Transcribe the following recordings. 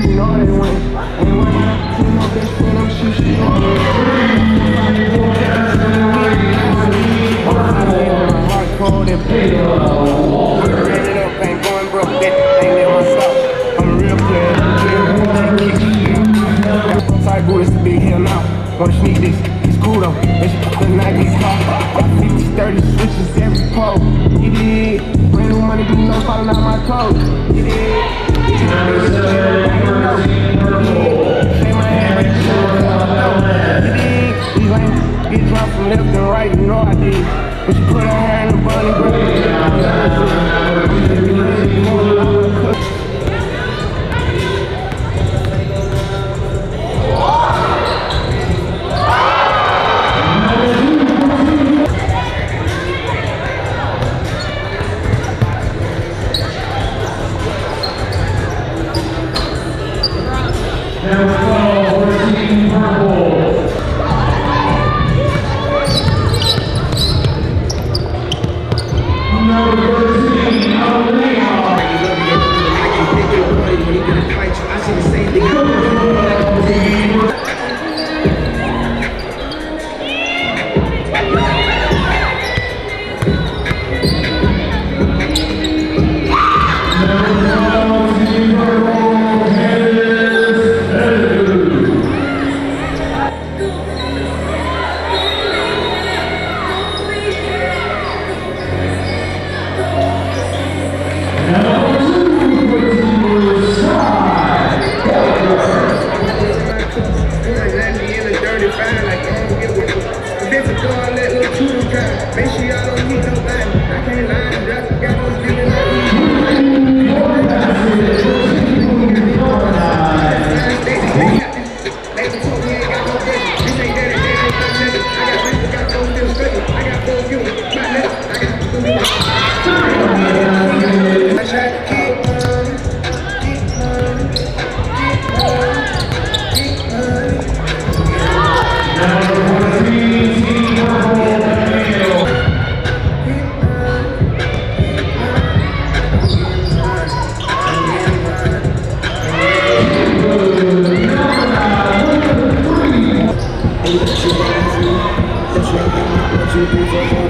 this yard went And when I came up and said I'm she started Cold and bitter. Ended up ain't going broke. That thing that myself. I'm a real player. I'm tight boots to be here now. Wanna sneak this? It's cool though. It's the night is hot. 50, 30 switches every pole. You did. Brand new money, you know, falling out my clothes. time. Like, damn, get with it. Visit all that little two time. Make sure y'all don't need nobody. I can't lie, I'm just got beautiful.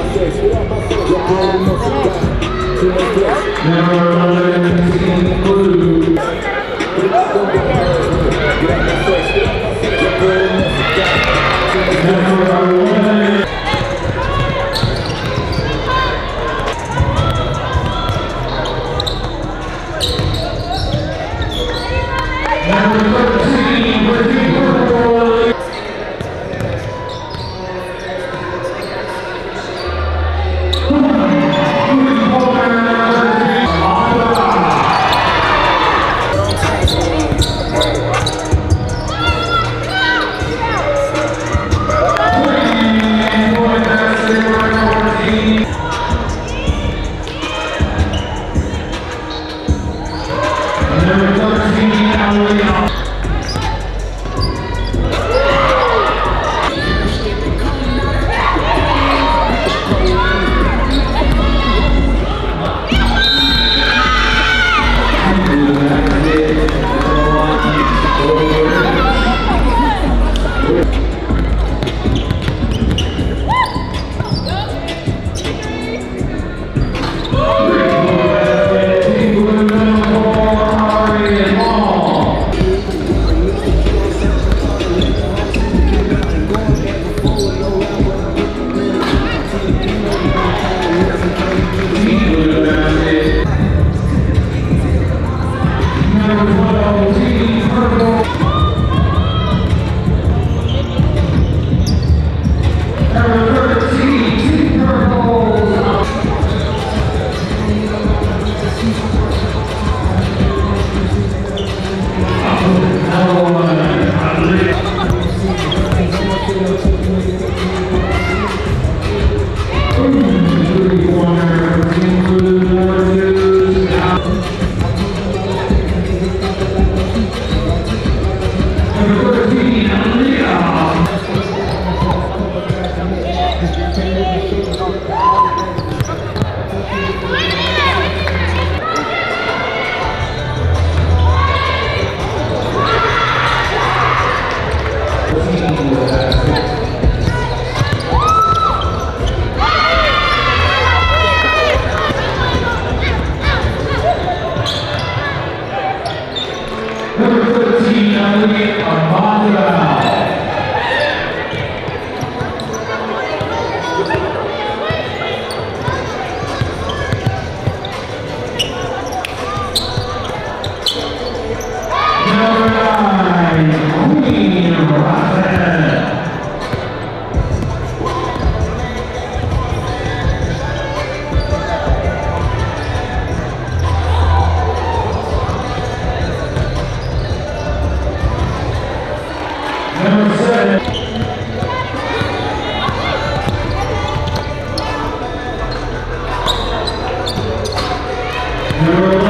With, get out my Lee Nunley of Montreal. Number